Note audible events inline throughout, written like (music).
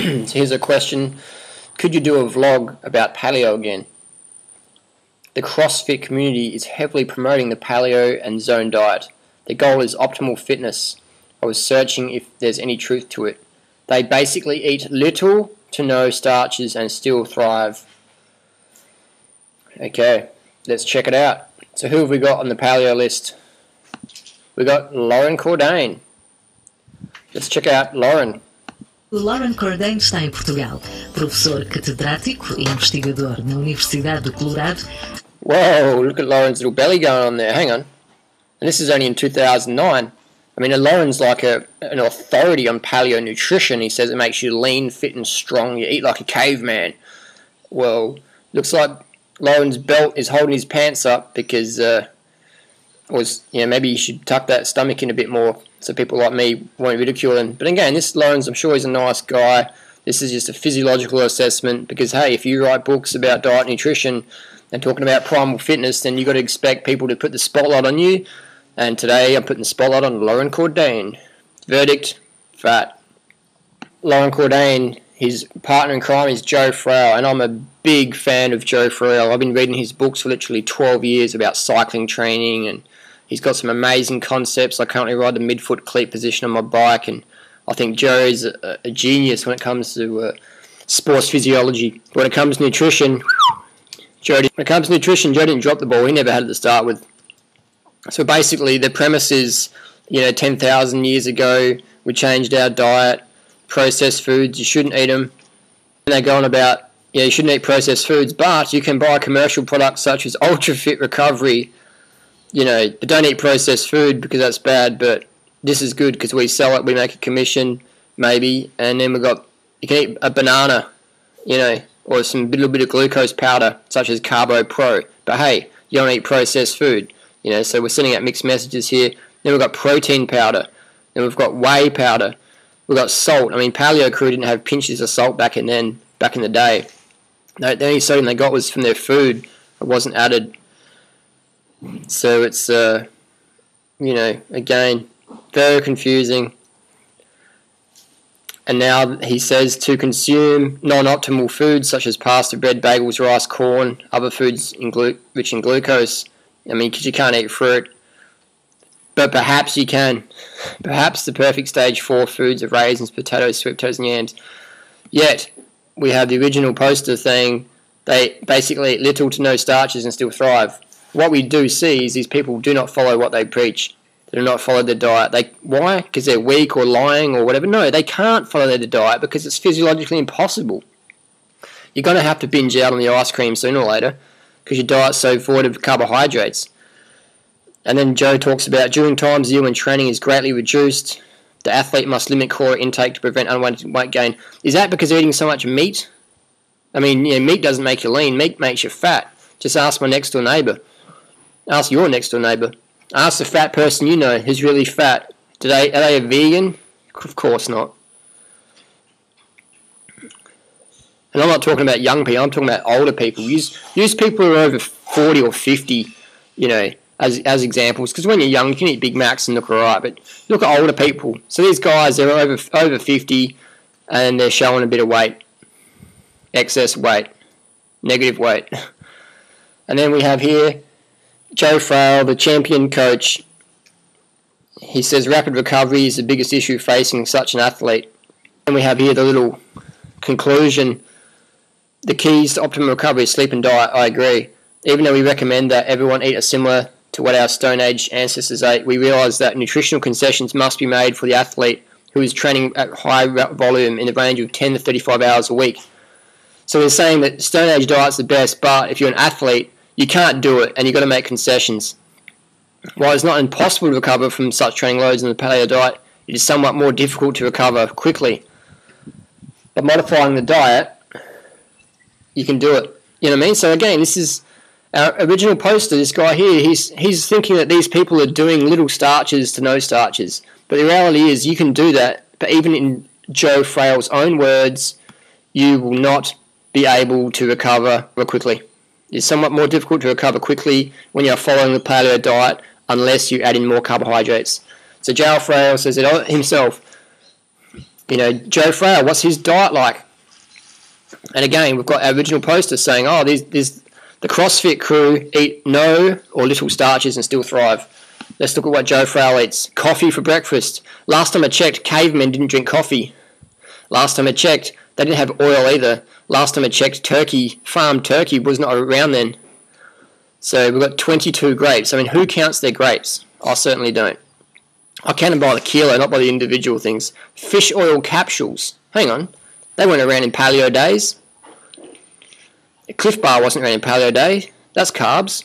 (clears throat) so here's a question. Could you do a vlog about paleo again? The CrossFit community is heavily promoting the paleo and zone diet. Their goal is optimal fitness. I was searching if there's any truth to it. They basically eat little to no starches and still thrive. Okay, let's check it out. So who have we got on the paleo list? We got Loren Cordain. Let's check out Loren. Loren Cordain está em Portugal, professor catedrático e investigador na Universidade do Colorado. Whoa, look at Loren's little belly going on there. Hang on. And this is only in 2009. I mean, Loren's like a, an authority on paleo nutrition. He says it makes you lean, fit, and strong. You eat like a caveman. Well, looks like Loren's belt is holding his pants up because uh, was know maybe you should tuck that stomach in a bit more so people like me won't ridicule him. But again, this Lawrence, I'm sure he's a nice guy. This is just a physiological assessment because hey, if you write books about diet, nutrition, and talking about primal fitness, then you've got to expect people to put the spotlight on you. And today I'm putting the spotlight on Loren Cordain. Verdict: fat. Loren Cordain, his partner in crime is Joe Friel, and I'm a big fan of Joe Friel. I've been reading his books for literally 12 years about cycling training and He's got some amazing concepts. I currently ride the midfoot cleat position on my bike, and I think Joe is a, a genius when it comes to uh, sports physiology. When it comes to nutrition, Joe, when it comes to nutrition, Joe didn't drop the ball. He never had it to start with. So basically, the premise is, you know, 10,000 years ago, we changed our diet, processed foods, you shouldn't eat them. And they go on about, yeah, you shouldn't eat processed foods, but you can buy commercial products such as (laughs) Ultra Fit Recovery you know, don't eat processed food because that's bad, but this is good because we sell it, we make a commission, maybe, and then we've got, you can eat a banana, you know, or some little bit of glucose powder, such as Carbo Pro. But hey, you don't eat processed food, you know, so we're sending out mixed messages here. Then we've got protein powder, then we've got whey powder, we've got salt. I mean, paleo crew didn't have pinches of salt back in then, back in the day. The only sodium they got was from their food. It wasn't added so it's, uh, you know, again, very confusing. And now he says to consume non-optimal foods such as pasta, bread, bagels, rice, corn, other foods in rich in glucose. I mean, because you can't eat fruit. But perhaps you can. Perhaps the perfect stage four foods of raisins, potatoes, sweet potatoes, and yams. Yet, we have the original poster saying they basically eat little to no starches and still thrive what we do see is these people do not follow what they preach. They do not follow their diet. They why? Because they're weak or lying or whatever. No, they can't follow their diet because it's physiologically impossible. You're going to have to binge out on the ice cream sooner or later because your diet's so void of carbohydrates. And then Joe talks about during times when training is greatly reduced, the athlete must limit core intake to prevent unwanted weight gain. Is that because eating so much meat? I mean, you know, meat doesn't make you lean. Meat makes you fat. Just ask my next door neighbour. Ask your next door neighbour. Ask the fat person you know who's really fat. Do they, are they a vegan? Of course not. And I'm not talking about young people, I'm talking about older people. Use, use people who are over 40 or 50, you know, as, as examples. Because when you're young, you can eat Big Macs and look alright. But look at older people. So these guys, they're over, over 50 and they're showing a bit of weight. Excess weight. Negative weight. (laughs) And then we have here Joe Friel, the champion coach, he says rapid recovery is the biggest issue facing such an athlete. And we have here the little conclusion. The keys to optimum recovery is sleep and diet. I agree. Even though we recommend that everyone eat a similar to what our Stone Age ancestors ate, we realise that nutritional concessions must be made for the athlete who is training at high volume in the range of 10 to 35 hours a week. So we're saying that Stone Age diet's the best, but if you're an athlete, you can't do it, and you've got to make concessions. While it's not impossible to recover from such training loads in the paleo diet, it is somewhat more difficult to recover quickly. But modifying the diet, you can do it. You know what I mean? So again, this is our original poster. This guy here, he's he's thinking that these people are doing little starches to no starches, but the reality is you can do that. But even in Joe Friel's own words, you will not be able to recover quickly. It's somewhat more difficult to recover quickly when you're following the paleo diet unless you add in more carbohydrates. So Joe Friel says it himself. You know, Joe Friel, what's his diet like? And again, we've got our original poster saying, oh, the CrossFit crew eat no or little starches and still thrive. Let's look at what Joe Friel eats. Coffee for breakfast. Last time I checked, cavemen didn't drink coffee. Last time I checked, they didn't have oil either. Last time I checked, turkey, farmed turkey was not around then. So we've got 22 grapes. I mean, who counts their grapes? I certainly don't. I count them by the kilo, not by the individual things. Fish oil capsules. Hang on. They weren't around in paleo days. Clif Bar wasn't around in paleo day. That's carbs.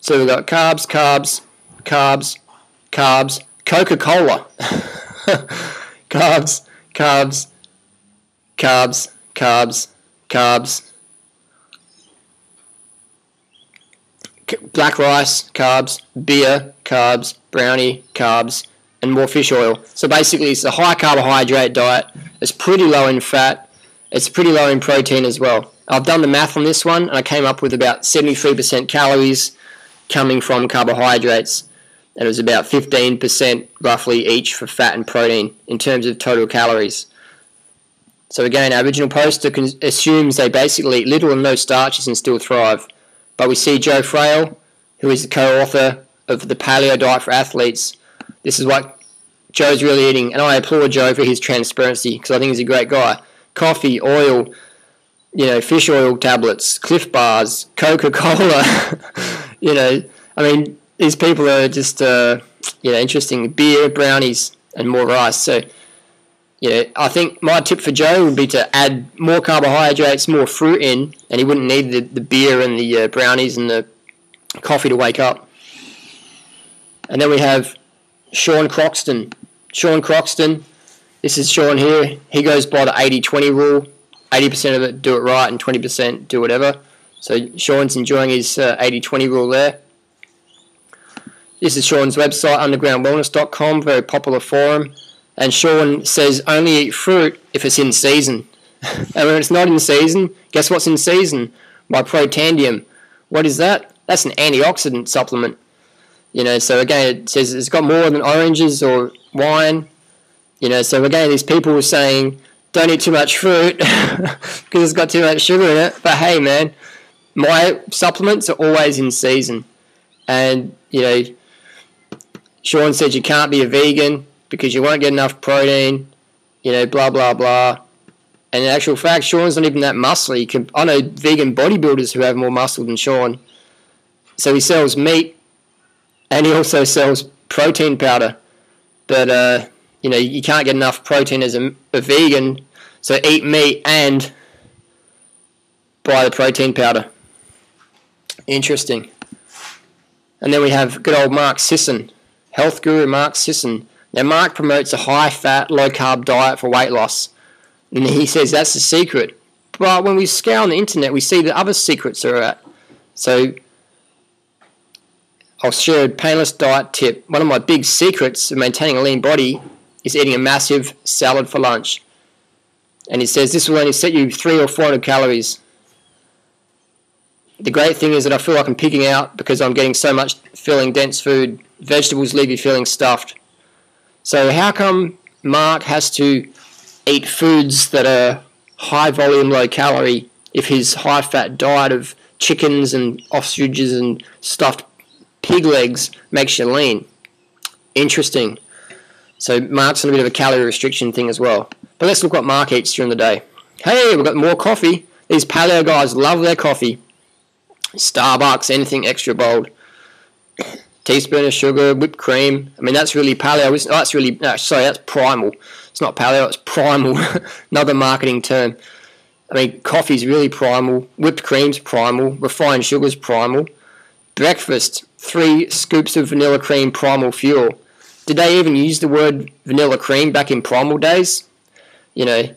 So we've got carbs, carbs, carbs, carbs, Coca Cola. (laughs) carbs, carbs, carbs, carbs, carbs. Black rice, carbs, beer, carbs, brownie, carbs, and more fish oil. So basically, it's a high carbohydrate diet. It's pretty low in fat. It's pretty low in protein as well. I've done the math on this one, and I came up with about 73% calories coming from carbohydrates, and it was about 15% roughly each for fat and protein in terms of total calories. So again, our original poster assumes they basically eat little and no starches and still thrive. But we see Joe Friel, who is the co-author of the Paleo Diet for Athletes. This is what Joe's really eating, and I applaud Joe for his transparency because I think he's a great guy. Coffee, oil, you know, fish oil tablets, Clif Bars, Coca Cola. (laughs) you know, I mean, these people are just, uh, you know, interesting. Beer, brownies, and more rice. So, know, I think my tip for Joe would be to add more carbohydrates, more fruit in, and he wouldn't need the, the beer and the uh, brownies and the coffee to wake up. And then we have Sean Croxton. Sean Croxton, this is Sean here. He goes by the 80 20 rule 80% of it do it right and 20% do whatever. So Sean's enjoying his 80-20 uh, rule there. This is Sean's website, undergroundwellness.com, very popular forum. And Sean says only eat fruit if it's in season. (laughs) and when it's not in season, guess what's in season? My Protandim. What is that? That's an antioxidant supplement. You know, so again, it says it's got more than oranges or wine. You know, so again, these people were saying don't eat too much fruit (laughs) because it's got too much sugar in it. But hey, man, my supplements are always in season. And, you know, Sean said you can't be a vegan because you won't get enough protein, you know, blah, blah, blah. And in actual fact, Sean's not even that muscly. I know vegan bodybuilders who have more muscle than Sean. So he sells meat and he also sells protein powder. But, uh, you know, you can't get enough protein as a, a vegan, so eat meat and buy the protein powder. Interesting. And then we have good old Mark Sisson, health guru Mark Sisson. Now, Mark promotes a high fat, low carb diet for weight loss. And he says that's the secret. But when we scour on the internet, we see that other secrets are out. So, I'll share a painless diet tip. One of my big secrets of maintaining a lean body is eating a massive salad for lunch. And he says this will only set you three or four hundred calories. The great thing is that I feel like I'm picking out because I'm getting so much filling dense food. Vegetables leave you feeling stuffed. So how come Mark has to eat foods that are high volume, low calorie if his high fat diet of chickens and ostriches and stuffed pig legs makes you lean? Interesting. So Mark's on a bit of a calorie restriction thing as well. But let's look what Mark eats during the day. Hey, we've got more coffee. These paleo guys love their coffee. Starbucks, anything extra bold. Teaspoon of sugar, whipped cream. I mean, that's really paleo. Oh, that's really, no, sorry, that's primal. It's not paleo, it's primal. (laughs) Another marketing term. I mean, coffee's really primal. Whipped cream's primal. Refined sugar's primal. Breakfast, three scoops of vanilla cream primal fuel did they even use the word vanilla cream back in primal days? You know,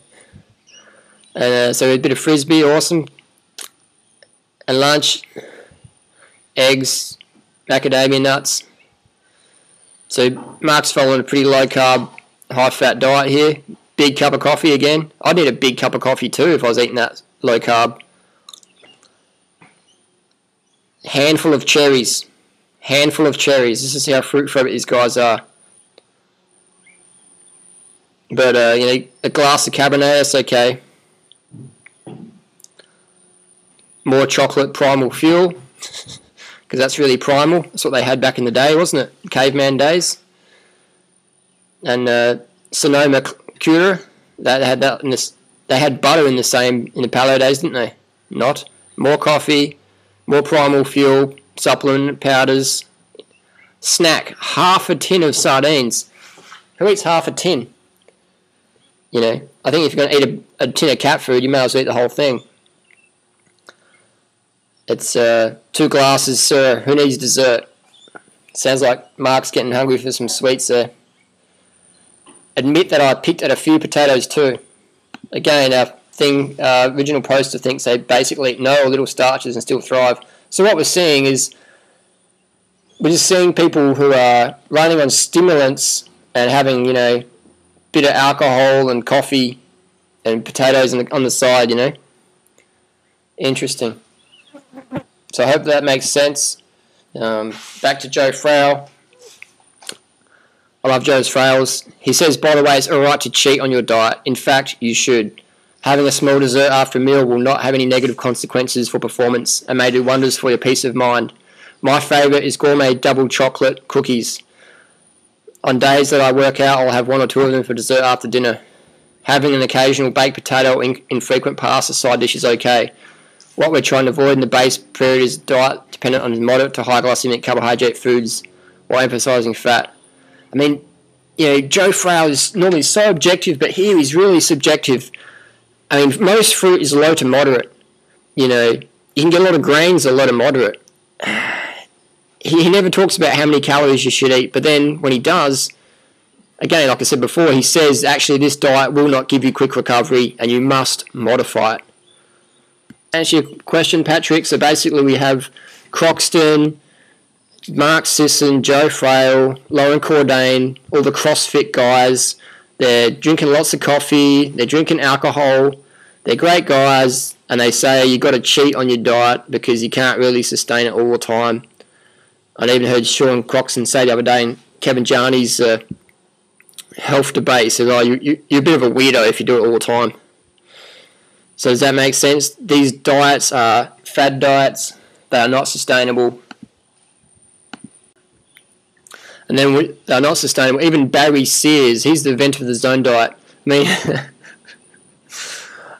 uh, so a bit of frisbee, awesome. And lunch, eggs, macadamia nuts. So Mark's following a pretty low carb, high fat diet here. Big cup of coffee again. I'd need a big cup of coffee too if I was eating that low carb. Handful of cherries. Handful of cherries. This is how fruit phobic these guys are. But uh, you know, a glass of Cabernet, that's okay. More chocolate, primal fuel, (laughs) because that's really primal. That's what they had back in the day, wasn't it? Caveman days. And uh, Sonoma Cura, that had that in this. They had butter in the same in the paleo days, didn't they? Not more coffee, more primal fuel, supplement powders. Snack half a tin of sardines. Who eats half a tin? You know, I think if you're going to eat a, a, tin of cat food, you may as well eat the whole thing. It's uh, two glasses, sir. Who needs dessert? Sounds like Mark's getting hungry for some sweets there. Admit that I picked at a few potatoes too. Again, our thing, uh, original poster thinks they basically eat no little starches and still thrive. So what we're seeing is we're just seeing people who are running on stimulants and having, you know, bit of alcohol and coffee and potatoes on the, on the side, you know. Interesting. So I hope that makes sense. Um, back to Joe Friel. I love Joe's Frails. He says, by the way, it's alright to cheat on your diet. In fact, you should. Having a small dessert after a meal will not have any negative consequences for performance and may do wonders for your peace of mind. My favourite is gourmet double chocolate cookies. On days that I work out, I'll have one or two of them for dessert after dinner. Having an occasional baked potato or infrequent pasta side dish is okay. What we're trying to avoid in the base period is diet dependent on moderate to high glycemic carbohydrate foods while emphasizing fat. I mean, you know, Joe Friel is normally so objective, but here he's really subjective. I mean, most fruit is low to moderate. You know, you can get a lot of grains, a lot of moderate (sighs) he, he never talks about how many calories you should eat, but then when he does, again, like I said before, he says actually this diet will not give you quick recovery and you must modify it. Answer your question, Patrick. So basically, we have Croxton, Mark Sisson, Joe Friel, Loren Cordain, all the CrossFit guys. They're drinking lots of coffee, they're drinking alcohol, they're great guys, and they say you've got to cheat on your diet because you can't really sustain it all the time. I even heard Sean Croxton say the other day in Kevin Gianni's uh, health debate, he said, oh, you, you, you're a bit of a weirdo if you do it all the time. So does that make sense? These diets are fad diets. They are not sustainable. And then we, they're not sustainable. Even Barry Sears, he's the inventor of the zone diet. I mean, (laughs)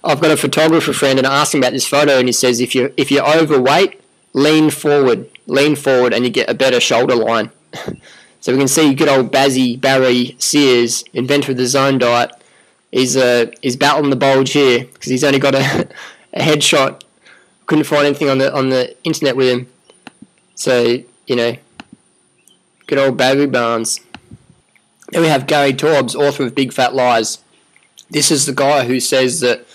I've got a photographer friend and I asked him about this photo and he says if you if you're overweight, lean forward lean forward and you get a better shoulder line. (laughs) so we can see good old Bazzy Barry Sears, inventor of the zone diet, is uh, is battling the bulge here because he's only got a, (laughs) a headshot. Couldn't find anything on the on the internet with him. So you know, good old Barry Barnes. Then we have Gary Taubes, author of Big Fat Lies. This is the guy who says that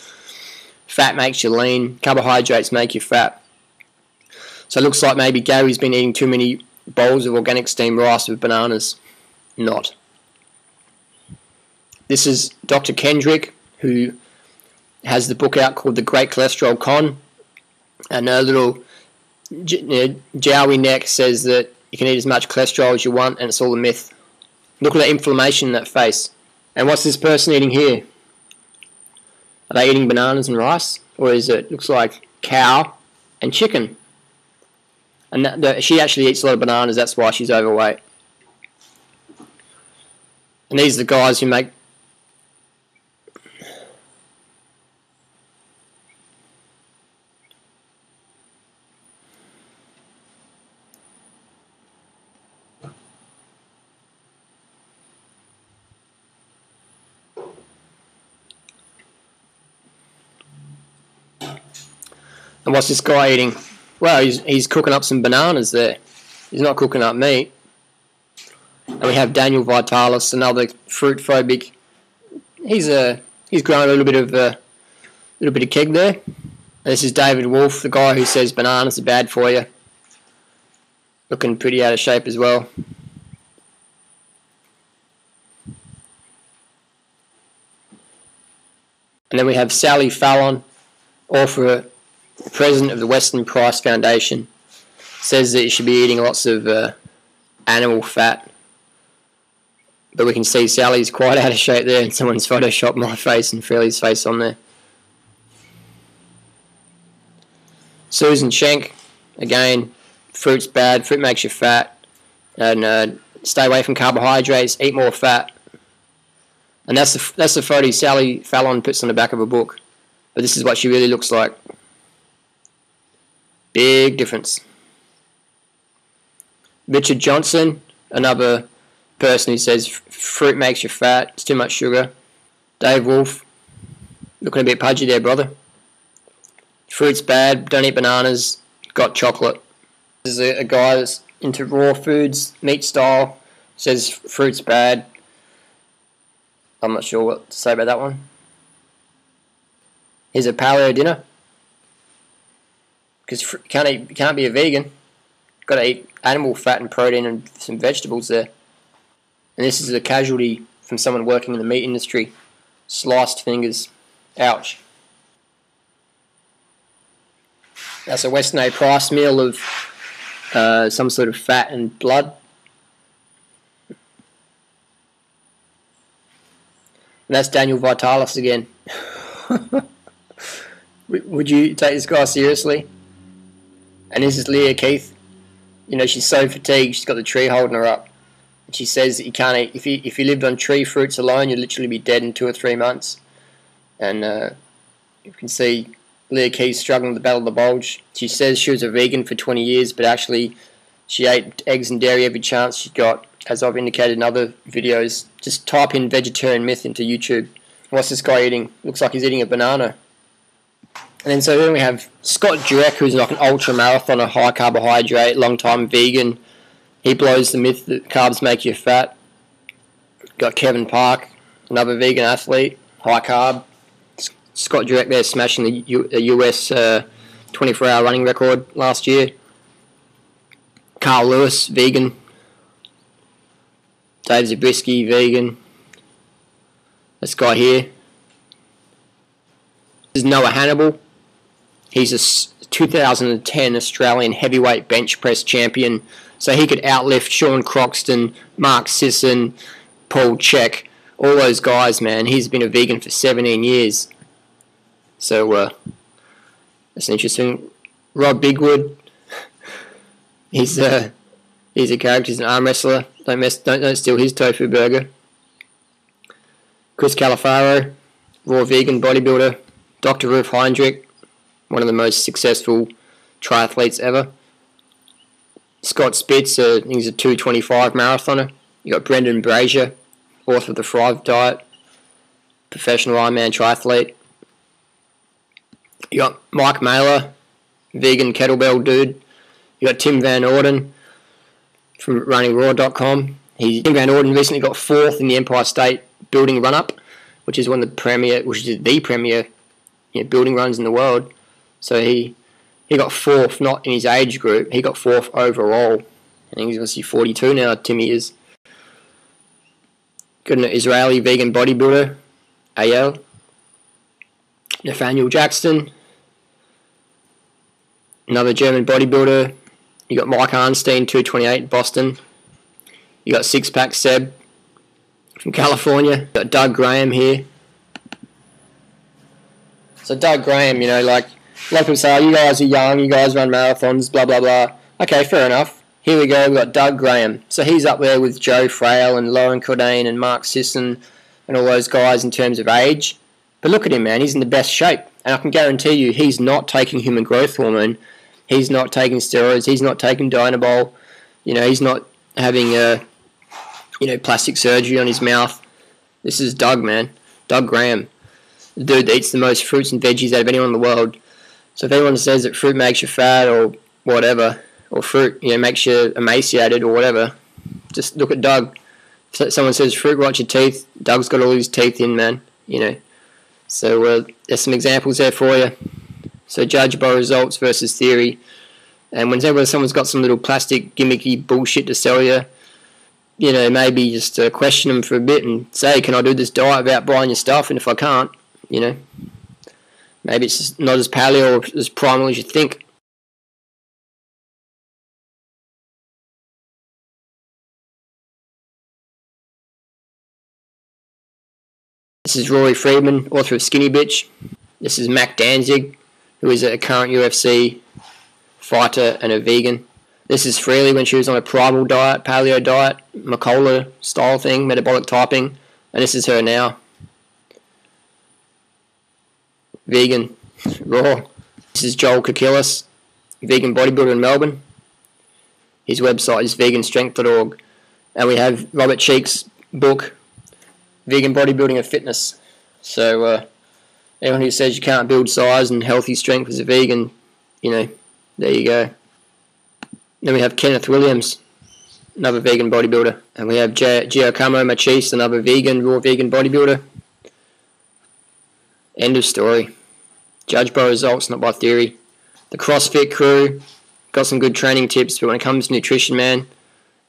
fat makes you lean, carbohydrates make you fat. So it looks like maybe Gary's been eating too many bowls of organic steamed rice with bananas. Not. This is Dr. Kendrick, who has the book out called The Great Cholesterol Con. And a little Jowie neck says that you can eat as much cholesterol as you want and it's all a myth. Look at the inflammation in that face. And what's this person eating here? Are they eating bananas and rice? Or is it looks like cow and chicken? And that, the, she actually eats a lot of bananas, that's why she's overweight. And these are the guys who make And what's this guy eating? Well, he's, he's cooking up some bananas there. He's not cooking up meat. And we have Daniel Vitalis, another fruit phobic. He's a he's growing a little bit of a little bit of keg there. And this is David Wolfe, the guy who says bananas are bad for you. Looking pretty out of shape as well. And then we have Sally Fallon, author president of the Weston Price Foundation, says that you should be eating lots of uh, animal fat. But we can see Sally's quite (laughs) out of shape there, and someone's photoshopped my face and Freelee's face on there. Susan Schenck, again, fruit's bad. Fruit makes you fat, and uh, stay away from carbohydrates. Eat more fat. And that's the that's the photo Sally Fallon puts on the back of a book. But this is what she really looks like. Big difference. Richard Johnson, another person who says fruit makes you fat, it's too much sugar. Dave Wolfe, looking a bit pudgy there, brother. Fruit's bad, don't eat bananas, got chocolate. This is a, a guy that's into raw foods, meat style, says fruit's bad. I'm not sure what to say about that one. Here's a paleo dinner. Because you can't, eat, can't be a vegan. Got to eat animal fat and protein and some vegetables there. And this is a casualty from someone working in the meat industry. Sliced fingers. Ouch. That's a Weston A. Price meal of uh, some sort of fat and blood. And that's Daniel Vitalis again. (laughs) Would you take this guy seriously? And this is Lierre Keith. You know, she's so fatigued, she's got the tree holding her up. And she says that you can't eat, if you, if you lived on tree fruits alone, you'd literally be dead in two or three months. And uh, you can see Lierre Keith struggling with the battle of the bulge. She says she was a vegan for 20 years, but actually she ate eggs and dairy every chance she got. As I've indicated in other videos, just type in vegetarian myth into YouTube. What's this guy eating? Looks like he's eating a banana. And then so then we have Scott Jurek, who's like an ultra marathoner, high carbohydrate, long time vegan. He blows the myth that carbs make you fat. Got Kevin Park, another vegan athlete, high carb. Scott Jurek there smashing the, U- US uh, 24 hour running record last year. Carl Lewis, vegan. Dave Zabriskie, vegan. This guy here. This is Noah Hannibal. He's a 2010 Australian heavyweight bench press champion. So he could outlift Sean Croxton, Mark Sisson, Paul Chek, all those guys, man. He's been a vegan for 17 years. So uh, that's interesting. Rob Bigwood, (laughs) he's a uh, he's a character. He's an arm wrestler. Don't mess. Don't don't steal his tofu burger. Chris Califaro, raw vegan bodybuilder. Dr. Ruth Heidrich, one of the most successful triathletes ever. Scott Spitz, uh, he's a 225 marathoner. You got Brendan Brazier, author of the Thrive Diet, professional Ironman triathlete. You got Mike Mahler, vegan kettlebell dude. You got Tim Van Orden from runningraw.com. He, Tim Van Orden recently got fourth in the Empire State Building Run Up, which is one of the premier, which is the premier you know, building runs in the world. So he he got fourth, not in his age group. He got fourth overall. I think he's obviously 42 now. Timmy is. Got an Israeli vegan bodybuilder, AL. Nathaniel Jackson, another German bodybuilder. You got Mike Arnstein, 228, Boston. You got Six Pack Seb from California. You got Doug Graham here. So Doug Graham, you know, like of people say, you guys are young, you guys run marathons, blah blah blah. Okay, fair enough. Here we go. We've got Doug Graham. So he's up there with Joe Friel and Loren Cordain and Mark Sisson and all those guys in terms of age. But look at him, man. He's in the best shape. And I can guarantee you he's not taking human growth hormone. He's not taking steroids. He's not taking Dianabol. You know, he's not having a, you know, plastic surgery on his mouth. This is Doug, man. Doug Graham. The dude that eats the most fruits and veggies out of anyone in the world. So if anyone says that fruit makes you fat or whatever, or fruit, you know, makes you emaciated or whatever, just look at Doug. If someone says fruit rots your teeth, Doug's got all his teeth in, man. You know, so uh, there's some examples there for you. So judge by results versus theory. And whenever someone's got some little plastic gimmicky bullshit to sell you, you know, maybe just uh, question them for a bit and say, can I do this diet without buying your stuff? And if I can't, you know, maybe it's not as paleo or as primal as you think. This is Rory Freedman, author of Skinny Bitch. This is Mac Danzig, who is a current UFC fighter and a vegan. This is Freelee when she was on a primal diet, paleo diet, Mercola style thing, metabolic typing, and this is her now. Vegan, raw. This is Joel Kirkilis, vegan bodybuilder in Melbourne. His website is veganstrength.org. And we have Robert Cheeke's book, Vegan Bodybuilding and Fitness. So, uh, anyone who says you can't build size and healthy strength as a vegan, you know, there you go. Then we have Kenneth Williams, another vegan bodybuilder. And we have Giacomo Marchese, another vegan, raw vegan bodybuilder. End of story. Judge by results, not by theory. The CrossFit crew got some good training tips, but when it comes to nutrition, man,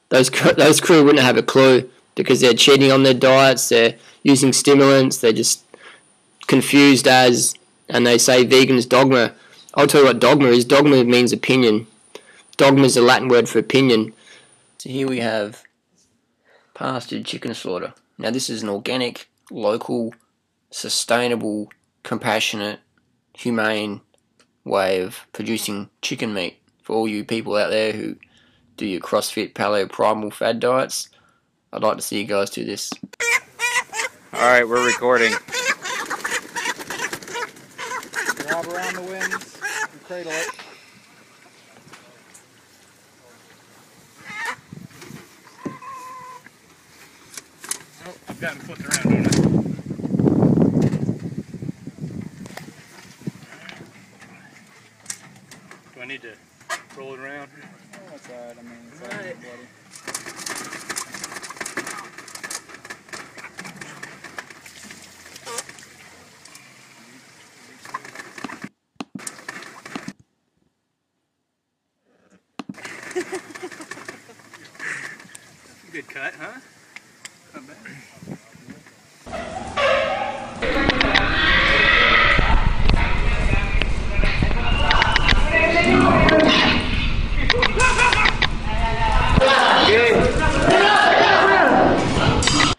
those (laughs) those crew wouldn't have a clue because they're cheating on their diets, they're using stimulants, they're just confused as, and they say vegan is dogma. I'll tell you what dogma is. Dogma means opinion. Dogma is a Latin word for opinion. So here we have pastured chicken slaughter. Now this is an organic, local, sustainable, compassionate, humane way of producing chicken meat for all you people out there who do your CrossFit paleo primal fad diets. I'd like to see you guys do this. Alright, we're recording. Lob around the wings and cradle it. Oh, I've got him flipped around, don't I? Do I need to